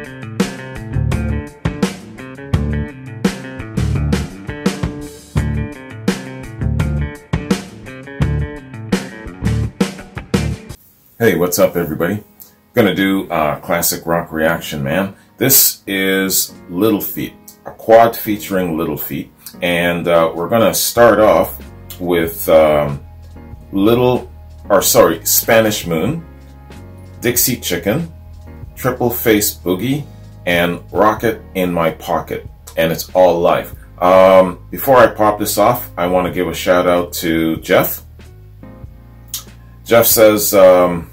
Hey, what's up, everybody? Gonna do a classic rock reaction, man. This is Little Feat, a quad featuring Little Feat. and uh, we're gonna start off with um, Little, or sorry, Spanish Moon, Dixie Chicken, Triple Face Boogie, and Rocket in My Pocket, and it's all live. Um, before I pop this off, I want to give a shout out to Jeff. Jeff says, um,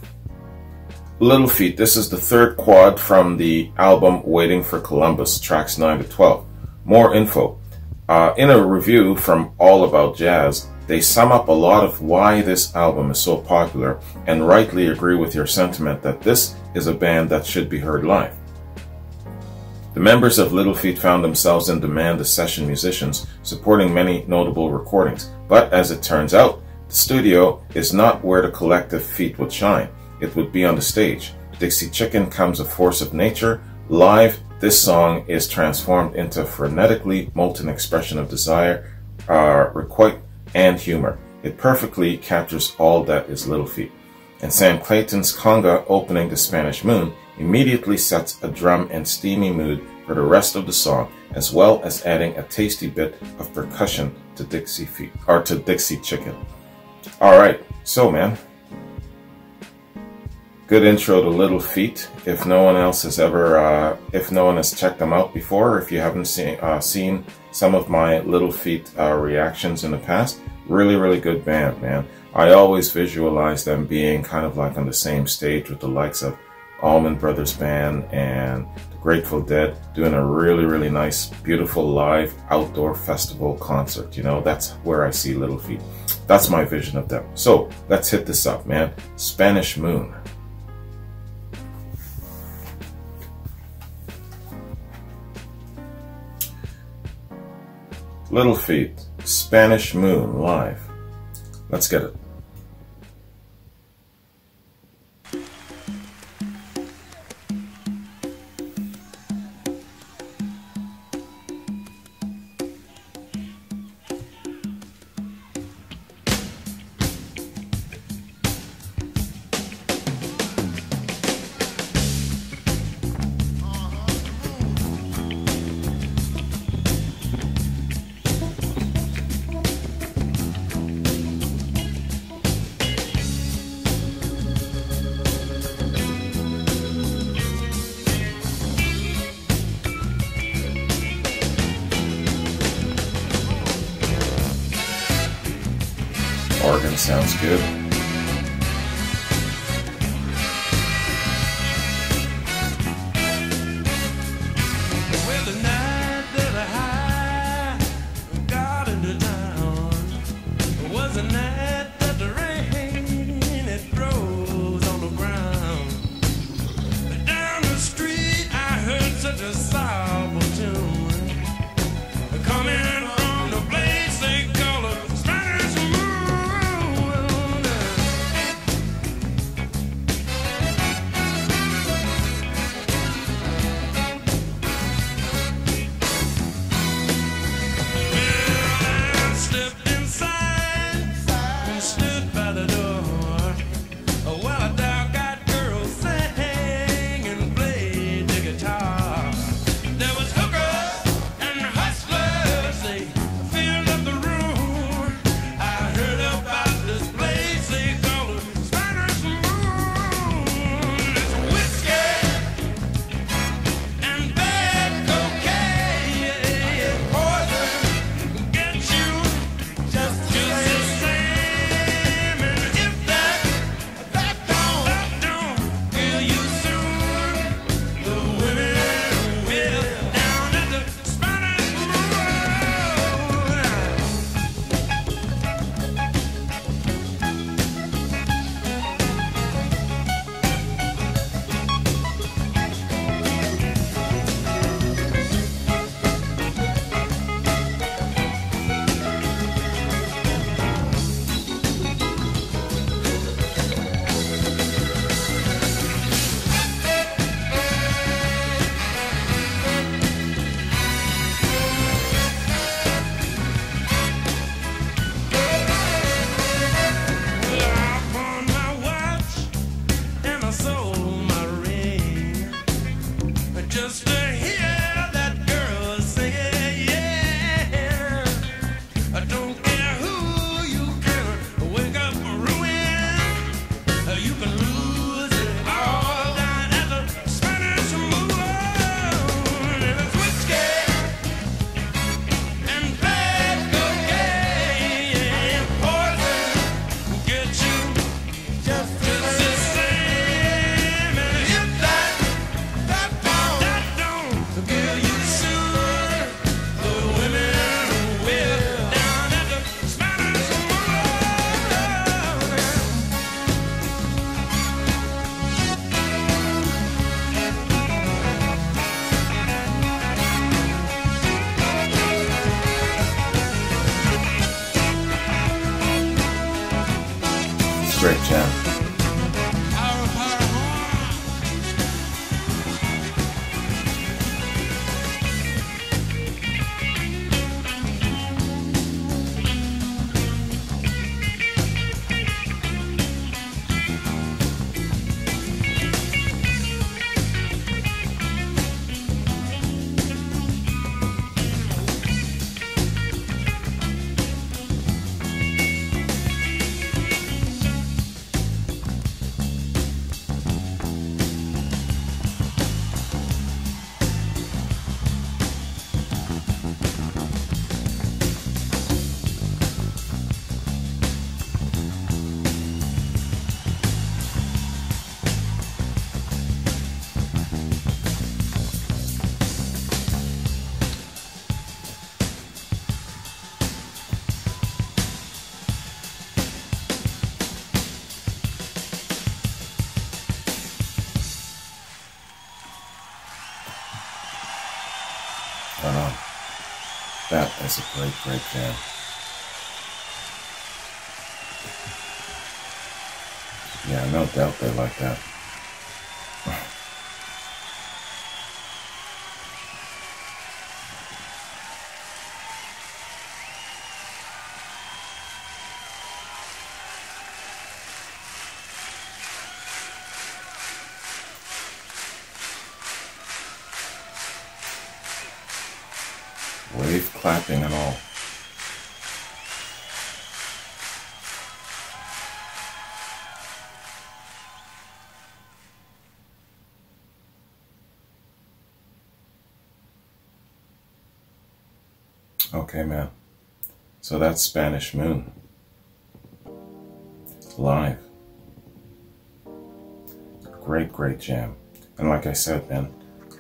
Little Feat, this is the third quad from the album Waiting for Columbus, tracks 9 to 12. More info. Uh, in a review from All About Jazz, they sum up a lot of why this album is so popular and rightly agree with your sentiment that this is a band that should be heard live. The members of Little Feat found themselves in demand as session musicians, supporting many notable recordings. But as it turns out, the studio is not where the collective feat would shine. It would be on the stage. Dixie Chicken comes a force of nature. Live, this song is transformed into a frenetically molten expression of desire, uh, requite, and humor. It perfectly captures all that is Little Feat. And Sam Clayton's conga opening the Spanish Moon immediately sets a drum and steamy mood for the rest of the song, as well as adding a tasty bit of percussion to Dixie Feet or to Dixie Chicken. All right, so man, good intro to Little Feat. If no one else has ever, uh, if no one has checked them out before, if you haven't seen uh, seen some of my Little Feat uh, reactions in the past, really, really good band, man. I always visualize them being kind of like on the same stage with the likes of Allman Brothers Band and the Grateful Dead doing a really, really nice, beautiful live outdoor festival concert. You know, that's where I see Little Feat. That's my vision of them. So let's hit this up, man. Spanish Moon. Little Feat, Spanish Moon live. Let's get it. Sounds good. Um, that is a great, breakdown. Yeah, no doubt they like that. Clapping and all. Okay, man. So that's Spanish Moon. Live. Great, great jam. And like I said, man,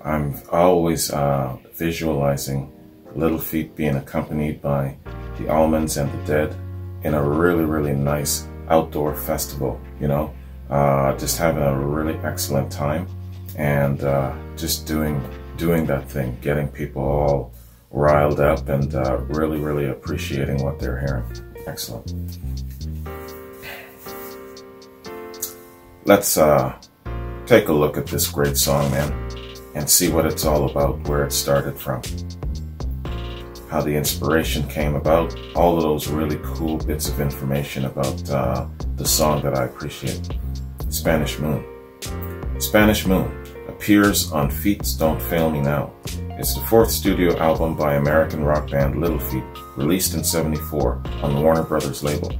I'm always uh, visualizing Little Feat being accompanied by the Allmans and the Dead in a really, really nice outdoor festival, you know, uh, just having a really excellent time and uh, just doing doing that thing, getting people all riled up and uh, really, really appreciating what they're hearing. Excellent. Let's uh, take a look at this great song, man, and see what it's all about, where it started from how the inspiration came about, all of those really cool bits of information about uh, the song that I appreciate. Spanish Moon. Spanish Moon appears on Feats Don't Fail Me Now. It's the fourth studio album by American rock band Little Feat, released in 74 on the Warner Brothers label.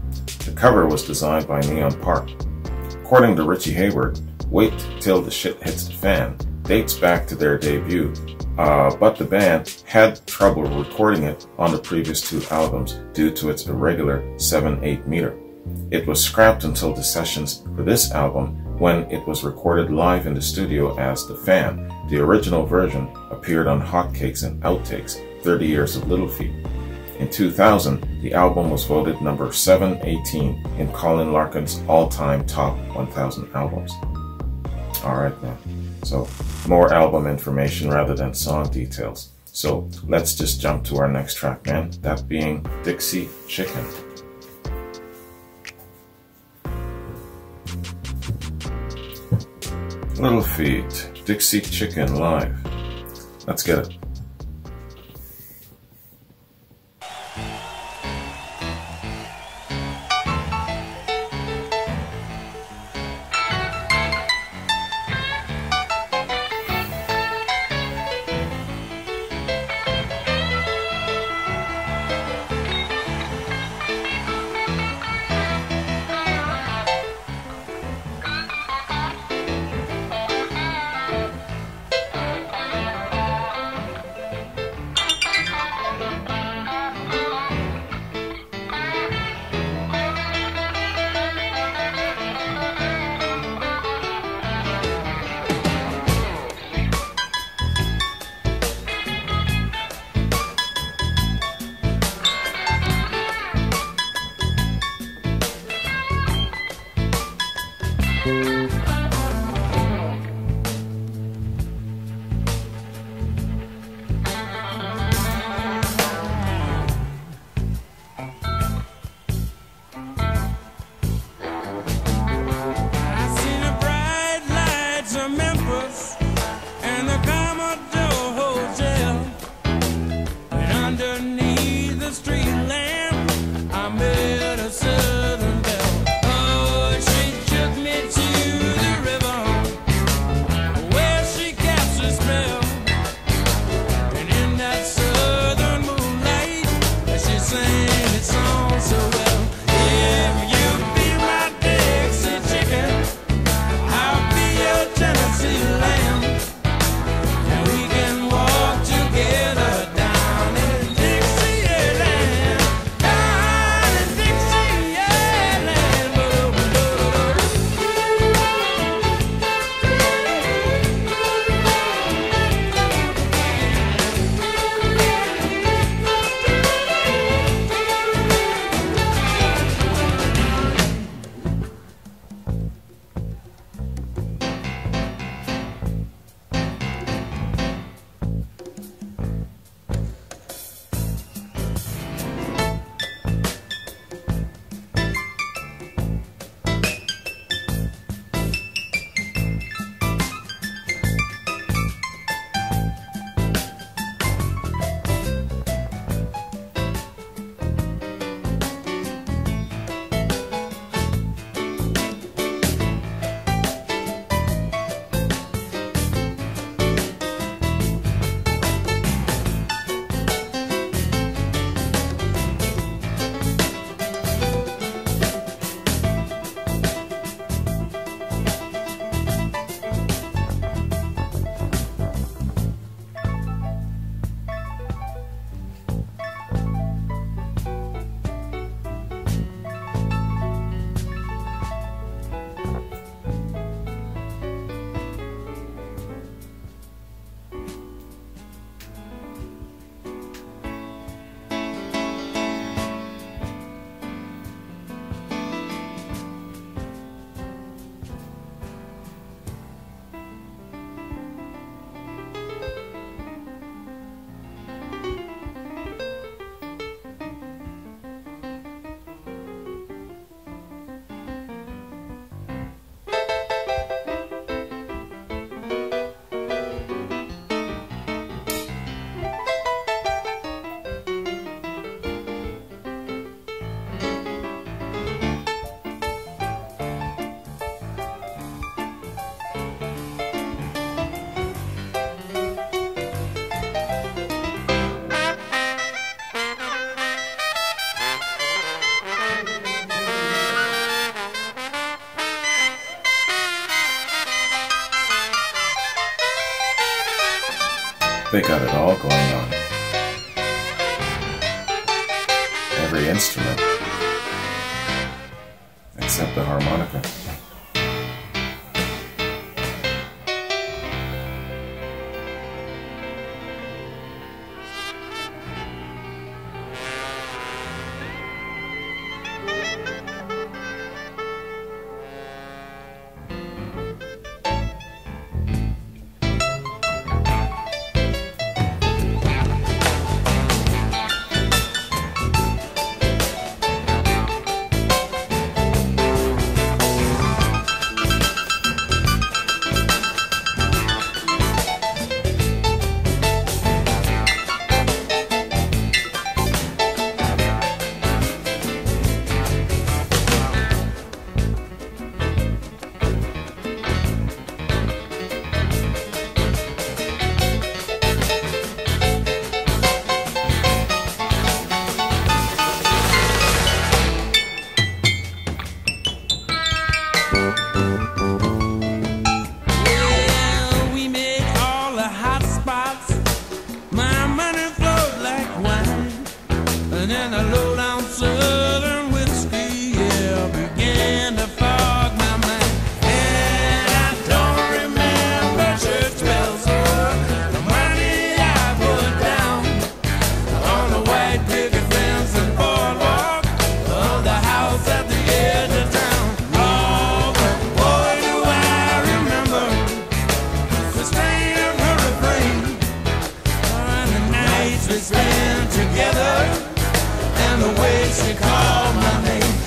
The cover was designed by Neon Park. According to Richie Hayward, Wait Till the Shit Hits the Fan dates back to their debut uh, but the band had trouble recording it on the previous two albums due to its irregular 7-8 meter. It was scrapped until the sessions for this album when it was recorded live in the studio as The Fan. The original version appeared on Hotcakes and Outtakes 30 Years of Little Feat. In 2000, the album was voted number 718 in Colin Larkin's all-time top 1000 albums. Alright now. So more album information rather than song details. So let's just jump to our next track, man. That being Dixie Chicken. Little Feat, Dixie Chicken live. Let's get it. They got it all going on. Every instrument. Except the harmonica. together and the way she called my name.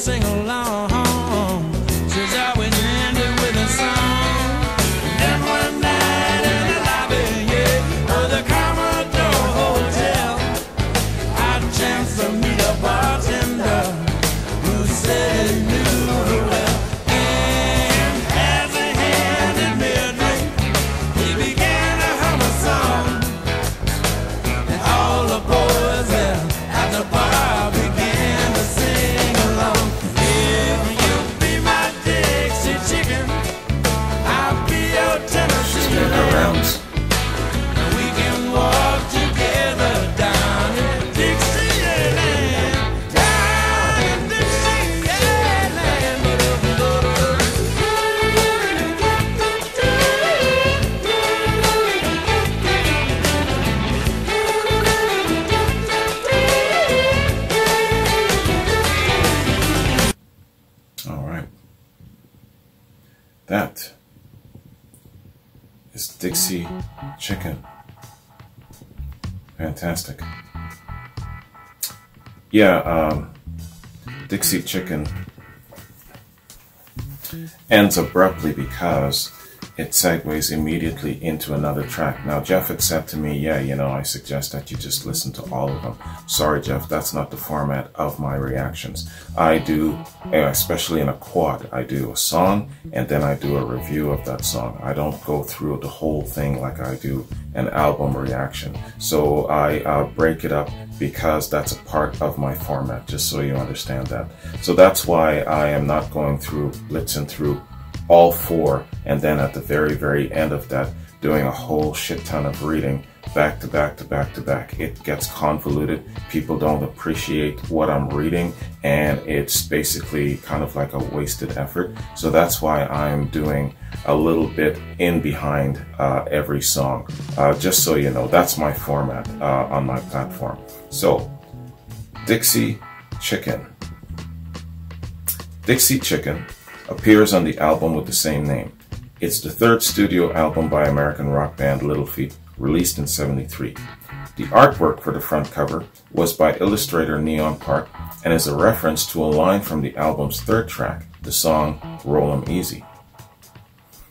sing along. That is Dixie Chicken. Fantastic. Yeah, um, Dixie Chicken ends abruptly because it segues immediately into another track. Now, Jeff had said to me, yeah, you know, I suggest that you just listen to all of them. Sorry, Jeff, that's not the format of my reactions. I do, eh, especially in a quad, I do a song and then I do a review of that song. I don't go through the whole thing like I do an album reaction. So I uh, break it up because that's a part of my format, just so you understand that. So that's why I am not going through, blitzing through all four, and then at the very, very end of that, doing a whole shit ton of reading back to back to back to back. It gets convoluted. People don't appreciate what I'm reading, and it's basically kind of like a wasted effort. So that's why I'm doing a little bit in behind uh, every song. Uh, just so you know, that's my format uh, on my platform. So, Dixie Chicken. Dixie Chicken appears on the album with the same name. It's the third studio album by American rock band Little Feat, released in 73. The artwork for the front cover was by illustrator Neon Park and is a reference to a line from the album's third track, the song Roll 'em Easy.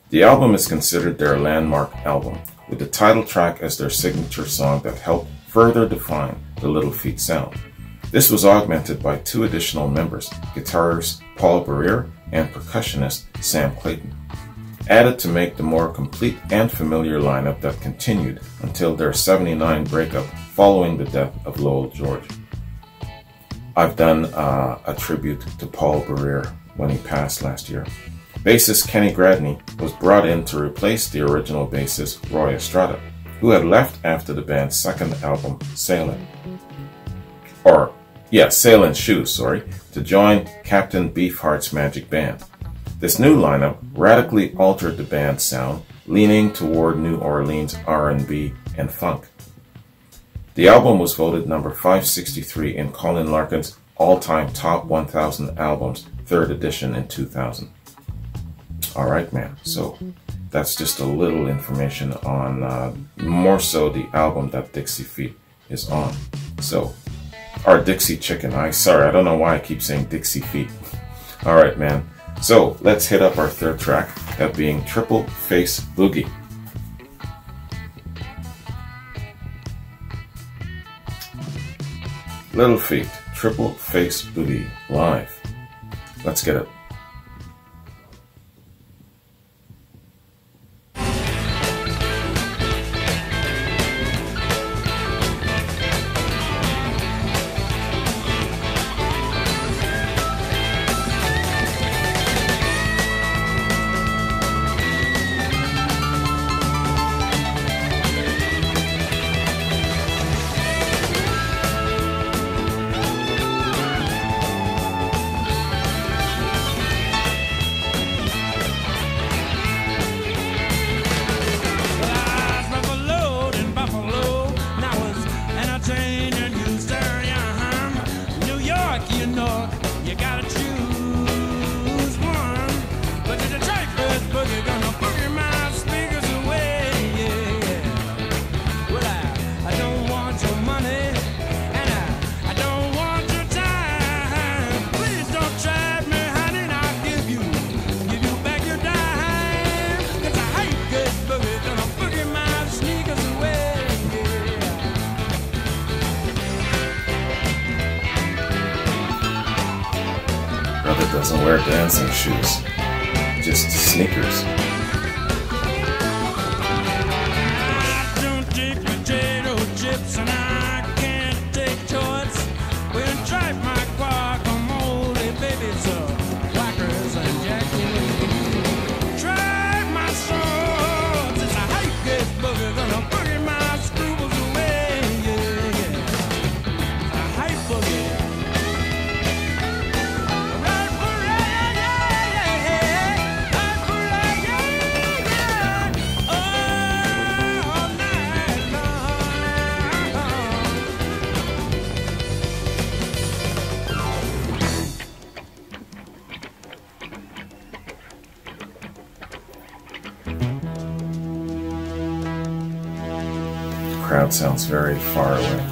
The album is considered their landmark album, with the title track as their signature song that helped further define the Little Feat sound. This was augmented by two additional members, guitarist Paul Barrere and percussionist Sam Clayton, added to make the more complete and familiar lineup that continued until their 79 breakup following the death of Lowell George. I've done uh, a tribute to Paul Barrere when he passed last year. Bassist Kenny Gradney was brought in to replace the original bassist Roy Estrada, who had left after the band's second album, Sailing. Or yeah, Sailing Shoes, sorry, to join Captain Beefheart's Magic Band. This new lineup radically altered the band's sound, leaning toward New Orleans R&B and funk. The album was voted number 563 in Colin Larkin's all-time top 1000 albums, third edition in 2000. All right, man. So that's just a little information on uh, more so the album that Dixie Feet is on. So or Dixie Chicken. I sorry, I don't know why I keep saying Dixie Feet. All right, man. So let's hit up our third track, that being Triple Face Boogie. Little Feat, Triple Face Boogie, live. Let's get it. Sounds very far away.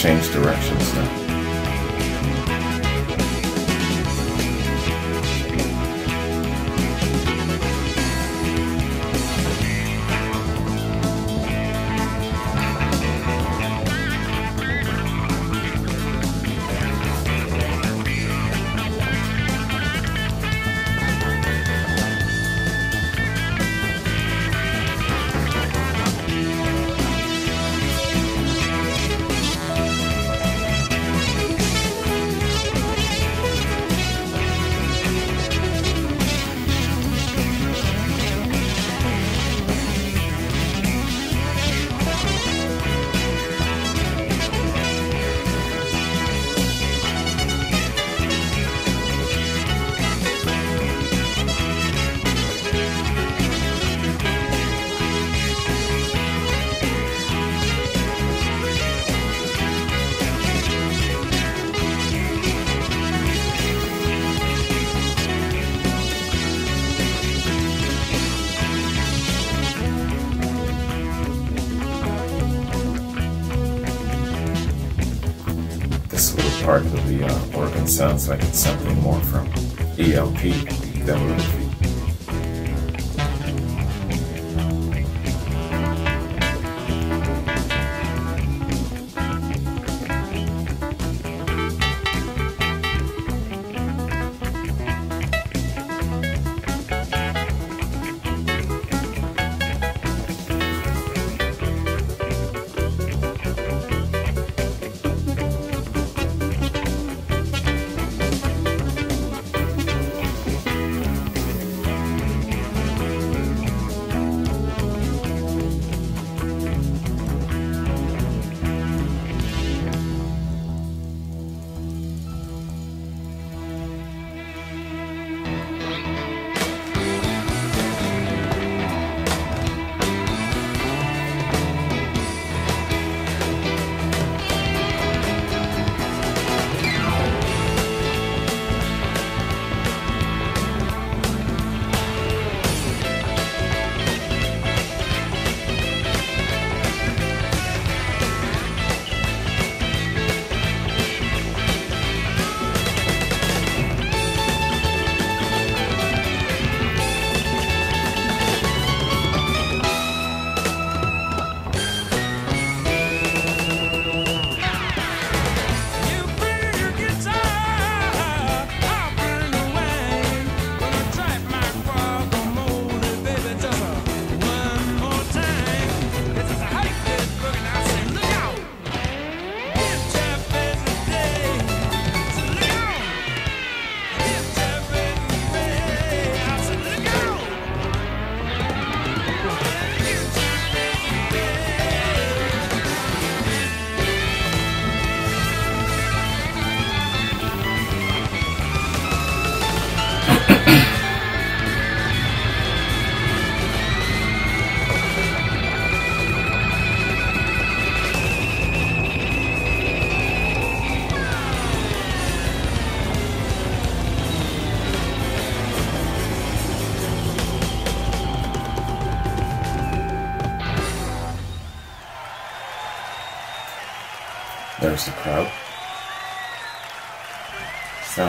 Change directions now. Sounds like it's something more from ELP than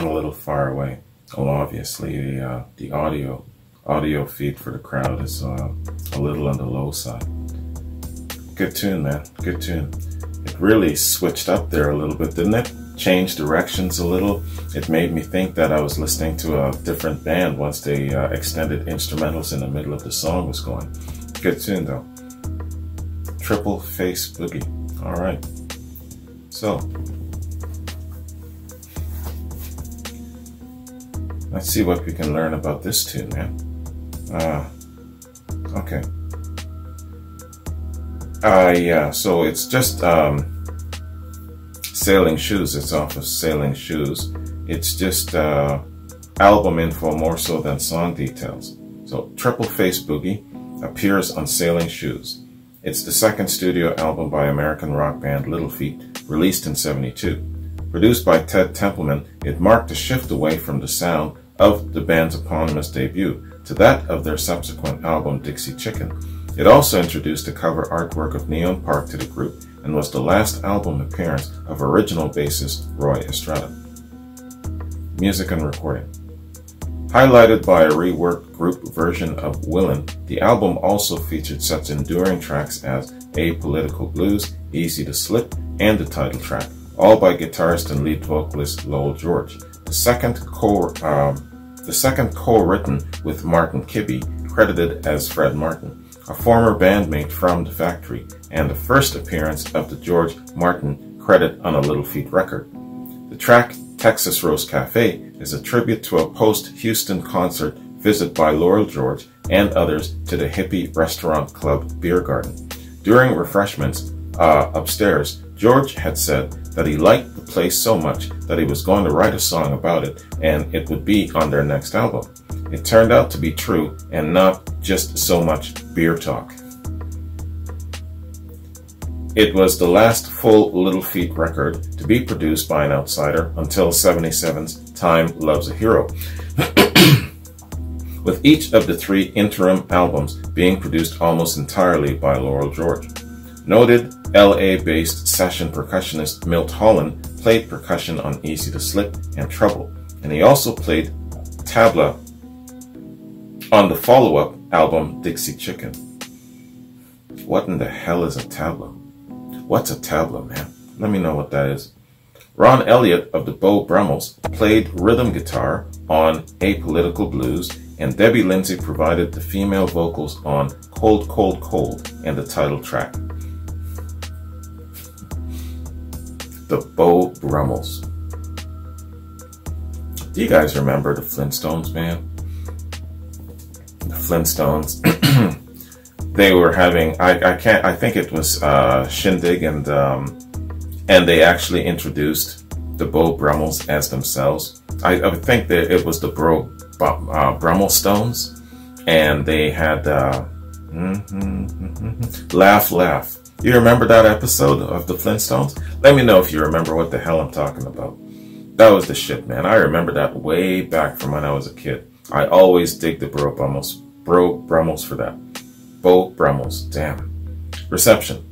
Sound a little far away. Well, obviously, the, uh, the audio audio feed for the crowd is uh, a little on the low side. Good tune, man. Good tune. It really switched up there a little bit, didn't it? Changed directions a little. It made me think that I was listening to a different band once the uh, extended instrumentals in the middle of the song was going. Good tune, though. Triple Face Boogie. All right. So, let's see what we can learn about this tune, man. Uh, okay. Uh, yeah, so it's just um, Sailing Shoes. It's off of Sailing Shoes. It's just uh, album info more so than song details. So, Triple Face Boogie appears on Sailing Shoes. It's the second studio album by American rock band Little Feat released in 72. Produced by Ted Templeman, it marked a shift away from the sound of the band's eponymous debut to that of their subsequent album Dixie Chicken. It also introduced the cover artwork of Neon Park to the group and was the last album appearance of original bassist Roy Estrada. Music and recording. Highlighted by a reworked group version of Willin', the album also featured such enduring tracks as Apolitical Blues, Easy to Slip, and the title track, all by guitarist and lead vocalist Lowell George. The second co um, the second co-written with Martin Kibbe, credited as Fred Martin, a former bandmate from The Factory, and the first appearance of the George Martin credit on a Little Feat record. The track Texas Rose Cafe is a tribute to a post-Houston concert visit by Lowell George and others to the hippie restaurant club Beer Garden. During refreshments uh, upstairs, George had said that he liked the place so much that he was going to write a song about it and it would be on their next album. It turned out to be true and not just so much beer talk. It was the last full Little Feat record to be produced by an outsider until 77's Time Loves a Hero. With each of the three interim albums being produced almost entirely by Lowell George. Noted LA-based session percussionist Milt Holland played percussion on Easy to Slip and Trouble, and he also played tabla on the follow-up album Dixie Chicken. What in the hell is a tabla? What's a tabla, man? Let me know what that is. Ron Elliott of the Beau Brummels played rhythm guitar on Apolitical Blues, and Debbie Lindsay provided the female vocals on Cold, Cold, Cold and the title track. The Beau Brummels. Do you guys remember the Flintstones, man? The Flintstones. they were having, I, I can't, I think it was uh, Shindig and, um, and they actually introduced the Beau Brummels as themselves. I, I think that it was the Bro, uh, Brummel Stones, and they had uh, mm -hmm, mm -hmm, Laugh Laugh. You remember that episode of the Flintstones? Let me know if you remember what the hell I'm talking about. That was the shit, man. I remember that way back from when I was a kid. I always dig the Bro Brummels, Bro Brummels for that. Beau Brummels, damn. Reception.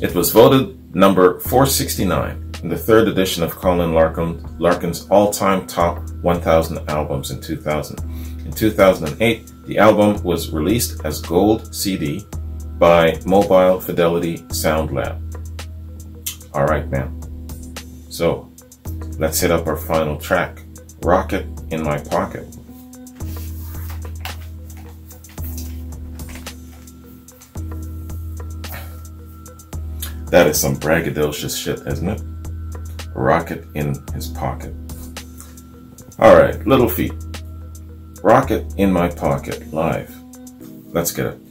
It was voted number 469 in the third edition of Colin Larkin, Larkin's all-time top 1,000 albums in 2000. In 2008, the album was released as gold CD by Mobile Fidelity Sound Lab. All right, man. So let's hit up our final track, Rocket in My Pocket. That is some braggadocious shit, isn't it? Rocket in his pocket. Alright, Little Feat. Rocket in my pocket, live. Let's get it.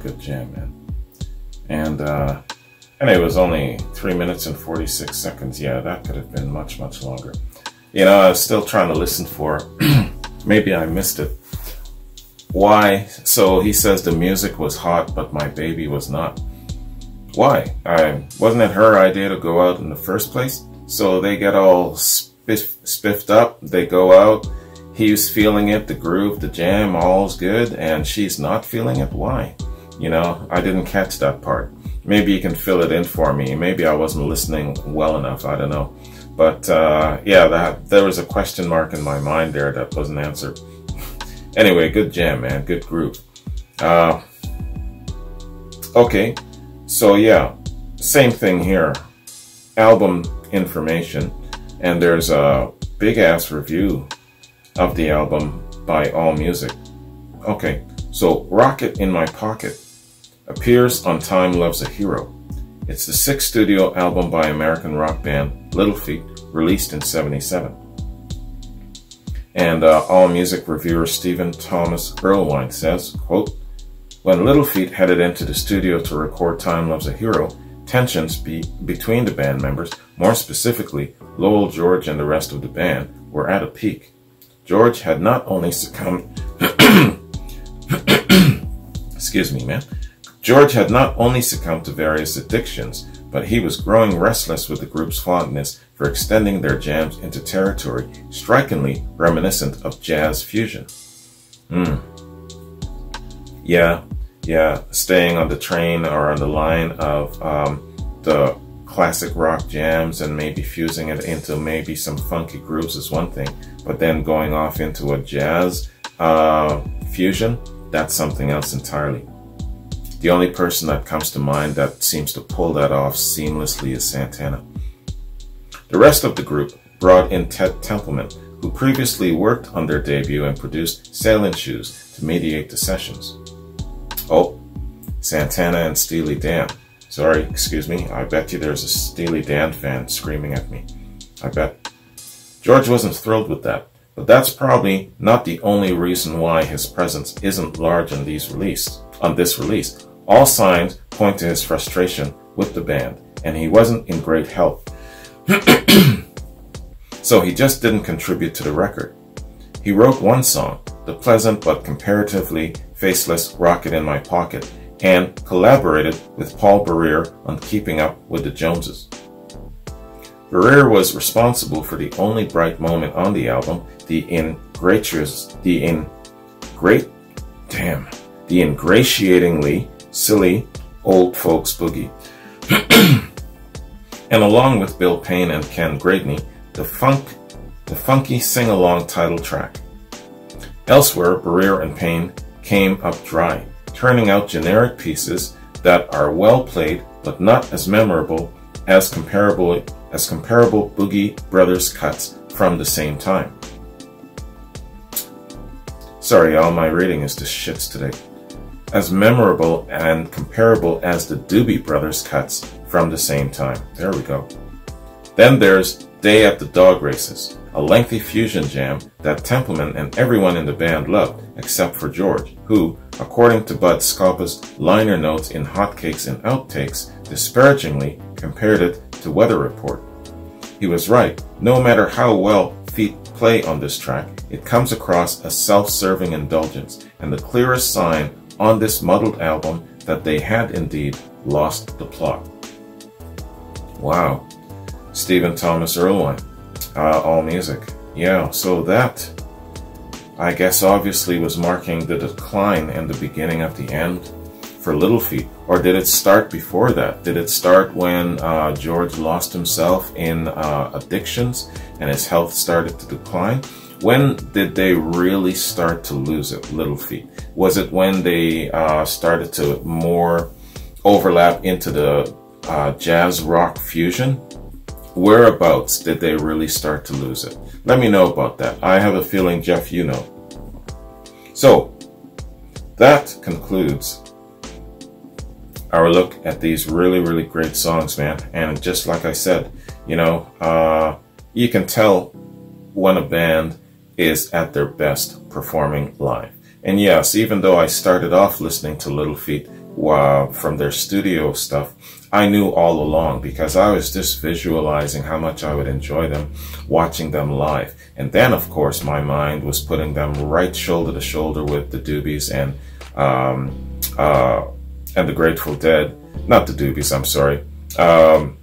Good jam, man. And, uh, and it was only 3 minutes and 46 seconds. Yeah, that could have been much, much longer. You know, I was still trying to listen for, maybe I missed it. Why? So he says the music was hot, but my baby was not. Why? I, wasn't it her idea to go out in the first place? So they get all spiff, spiffed up, they go out, he's feeling it, the groove, the jam, all's good, and she's not feeling it? Why? You know, I didn't catch that part. Maybe you can fill it in for me. Maybe I wasn't listening well enough, I don't know. But uh, yeah, that there was a question mark in my mind there that wasn't answered. anyway, good jam, man, good group. Uh, okay, so yeah, same thing here. Album information, and there's a big ass review of the album by AllMusic. Okay, so Rocket in My Pocket appears on Time Loves a Hero. It's the sixth studio album by American rock band Little Feat, released in 77. And uh, AllMusic reviewer Stephen Thomas Erlewine says, quote, When Little Feat headed into the studio to record Time Loves a Hero, tensions be between the band members, more specifically Lowell George and the rest of the band, were at a peak. George had not only succumbed excuse me, man. George had not only succumbed to various addictions, but he was growing restless with the group's fondness for extending their jams into territory strikingly reminiscent of jazz fusion. Hmm. Yeah, yeah, staying on the train or on the line of um, the classic rock jams and maybe fusing it into maybe some funky grooves is one thing, but then going off into a jazz uh, fusion, that's something else entirely. The only person that comes to mind that seems to pull that off seamlessly is Santana. The rest of the group brought in Ted Templeman, who previously worked on their debut and produced Sailing Shoes to mediate the sessions. Oh, Santana and Steely Dan. Sorry, excuse me. I bet you there's a Steely Dan fan screaming at me. I bet. George wasn't thrilled with that, but that's probably not the only reason why his presence isn't large on these release, on this release. All signs point to his frustration with the band, and he wasn't in great health. so he just didn't contribute to the record. He wrote one song, the pleasant but comparatively faceless Rocket in My Pocket, and collaborated with Paul Barrere on Keeping Up with the Joneses. Barrere was responsible for the only bright moment on the album, the ingratious, the in great, damn, the ingratiatingly silly old folks boogie. and along with Bill Payne and Ken Gradney, the funk, the funky sing-along title track. Elsewhere, Barrere and Payne came up dry, turning out generic pieces that are well played but not as memorable as comparable as comparable Boogie Brothers cuts from the same time. Sorry, all my reading is just shits today as memorable and comparable as the Doobie Brothers cuts from the same time. There we go. Then there's Day at the Dog Races, a lengthy fusion jam that Templeman and everyone in the band loved except for George, who, according to Bud Scopa's liner notes in Hotcakes and Outtakes, disparagingly compared it to Weather Report. He was right. No matter how well Feat play on this track, it comes across as self-serving indulgence and the clearest sign on this muddled album that they had indeed lost the plot. Wow. Stephen Thomas Erlewine, uh, AllMusic. Yeah, so that, I guess, obviously was marking the decline and the beginning of the end for Little Feat. Or did it start before that? Did it start when uh, George lost himself in uh, addictions and his health started to decline? When did they really start to lose it, Little Feat? Was it when they uh, started to more overlap into the uh, jazz rock fusion? Whereabouts did they really start to lose it? Let me know about that. I have a feeling, Jeff, you know. So, that concludes our look at these really, really great songs, man. And just like I said, you know, uh, you can tell when a band is at their best performing live. And yes, even though I started off listening to Little Feat uh, from their studio stuff, I knew all along because I was just visualizing how much I would enjoy them watching them live. And then, of course, my mind was putting them right shoulder to shoulder with the Doobies and um, uh, and the Grateful Dead. Not the Doobies, I'm sorry. Um,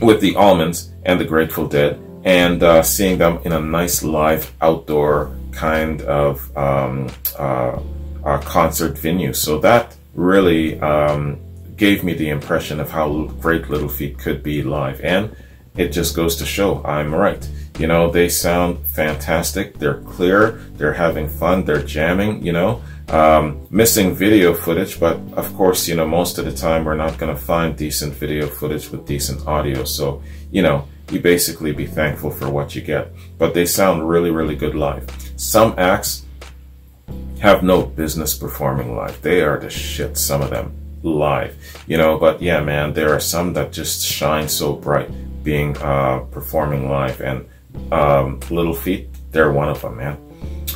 with the Allmans and the Grateful Dead and uh, seeing them in a nice live outdoor kind of um, uh, uh, concert venue. So that really um, gave me the impression of how great Little Feat could be live. And it just goes to show I'm right. You know, they sound fantastic. They're clear. They're having fun. They're jamming, you know. Um, missing video footage, but of course, you know, most of the time we're not going to find decent video footage with decent audio. So, you know, you basically be thankful for what you get. But they sound really, really good live. Some acts have no business performing live. They are the shit, some of them, live. You know, but yeah, man, there are some that just shine so bright being uh, performing live. And um, Little Feat, they're one of them, man.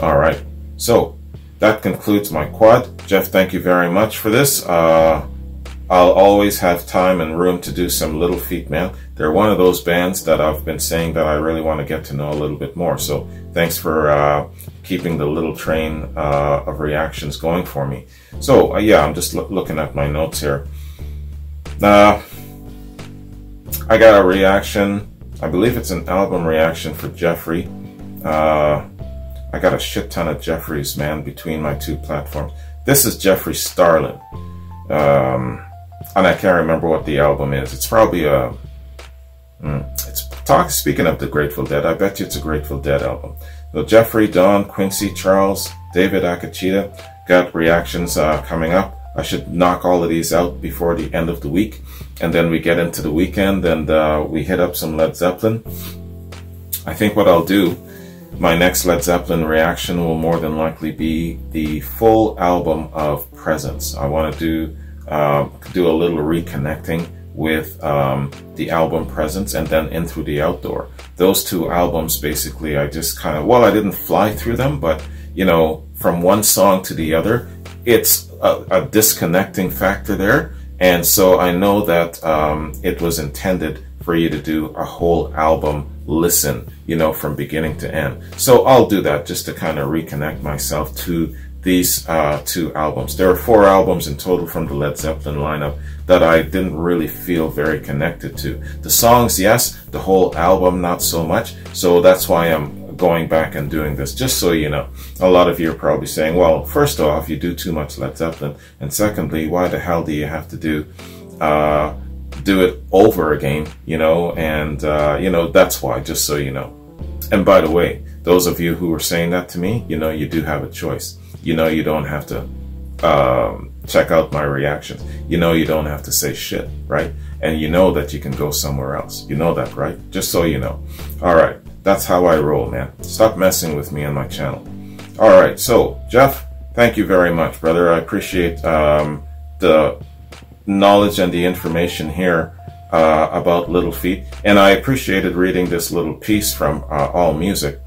All right. So that concludes my quad. Jeff, thank you very much for this. Uh, I'll always have time and room to do some Little Feat, man. They're one of those bands that I've been saying that I really want to get to know a little bit more. So thanks for uh, keeping the little train uh, of reactions going for me. So uh, yeah, I'm just lo looking at my notes here. Uh, I got a reaction. I believe it's an album reaction for Jeffrey. Uh, I got a shit ton of Jeffries, man, between my two platforms. This is Jeffrey Starlin. Um, and I can't remember what the album is. It's probably a... Mm, it's talk. Speaking of the Grateful Dead, I bet you it's a Grateful Dead album. So Jeffrey, Don, Quincy, Charles, David Akachita got reactions uh, coming up. I should knock all of these out before the end of the week. And then we get into the weekend and uh, we hit up some Led Zeppelin. I think what I'll do my next Led Zeppelin reaction will more than likely be the full album of Presence. I want to do uh, do a little reconnecting with um, the album Presence and then In Through the Outdoor. Those two albums, basically, I just kind of, well, I didn't fly through them, but, you know, from one song to the other, it's a, a disconnecting factor there. And so I know that um, it was intended for you to do a whole album listen, you know, from beginning to end. So I'll do that just to kind of reconnect myself to these uh, two albums. There are four albums in total from the Led Zeppelin lineup that I didn't really feel very connected to. The songs, yes, the whole album, not so much. So that's why I'm going back and doing this, just so you know. A lot of you are probably saying, well, first off, you do too much Led Zeppelin. And secondly, why the hell do you have to do uh, do it over again, you know, and, uh, you know, that's why, just so you know. And by the way, those of you who are saying that to me, you know, you do have a choice. You know, you don't have to um, check out my reactions. You know, you don't have to say shit, right? And you know that you can go somewhere else. You know that, right? Just so you know. All right. That's how I roll, man. Stop messing with me on my channel. All right. So, Jeff, thank you very much, brother. I appreciate um, the knowledge and the information here uh, about Little Feat, And I appreciated reading this little piece from uh, All Music.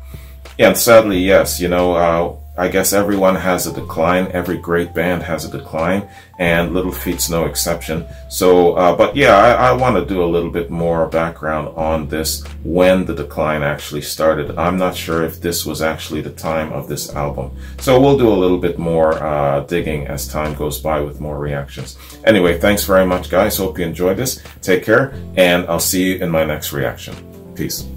And sadly, yes, you know, uh, I guess everyone has a decline. Every great band has a decline, and Little Feat's no exception. So, uh, but yeah, I, I want to do a little bit more background on this when the decline actually started. I'm not sure if this was actually the time of this album. So we'll do a little bit more uh, digging as time goes by with more reactions. Anyway, thanks very much, guys. Hope you enjoyed this. Take care, and I'll see you in my next reaction. Peace.